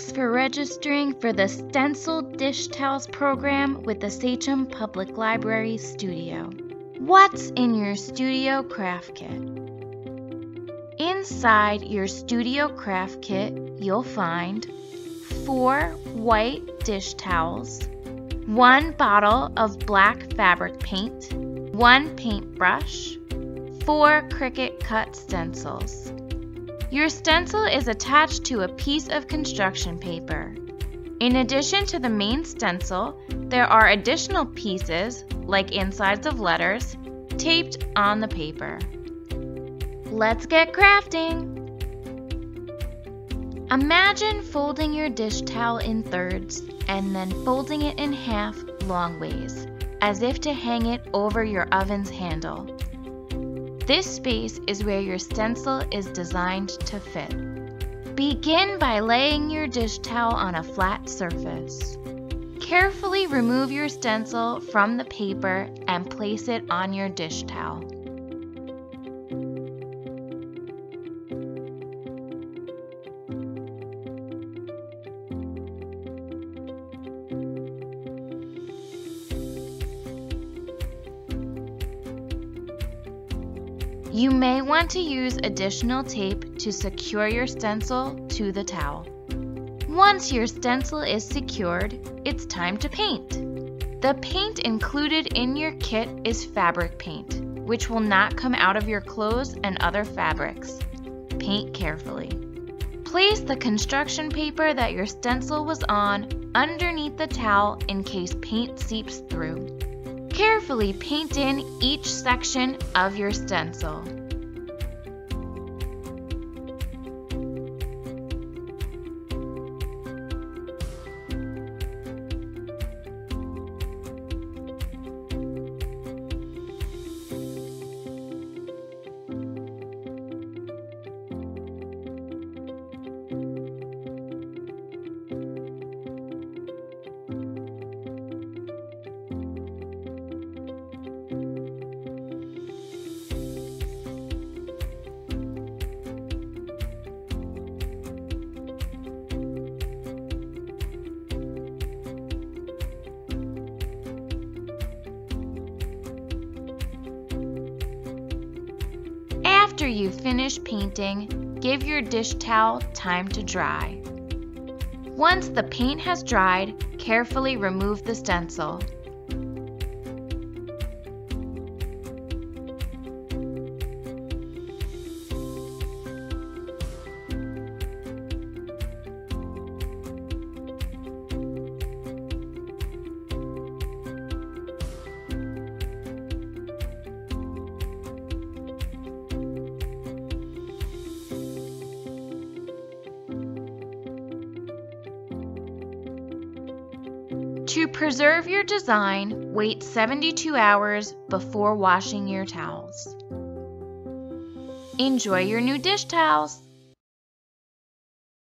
Thanks for registering for the Stencil Dish Towels program with the Sachem Public Library Studio. What's in your Studio Craft Kit? Inside your Studio Craft Kit, you'll find four white dish towels, one bottle of black fabric paint, one paintbrush, four Cricut cut stencils. Your stencil is attached to a piece of construction paper. In addition to the main stencil, there are additional pieces, like insides of letters, taped on the paper. Let's get crafting! Imagine folding your dish towel in thirds and then folding it in half long ways, as if to hang it over your oven's handle. This space is where your stencil is designed to fit. Begin by laying your dish towel on a flat surface. Carefully remove your stencil from the paper and place it on your dish towel. You may want to use additional tape to secure your stencil to the towel. Once your stencil is secured, it's time to paint. The paint included in your kit is fabric paint, which will not come out of your clothes and other fabrics. Paint carefully. Place the construction paper that your stencil was on underneath the towel in case paint seeps through. Carefully paint in each section of your stencil. After you finish painting, give your dish towel time to dry. Once the paint has dried, carefully remove the stencil. To preserve your design, wait 72 hours before washing your towels. Enjoy your new dish towels!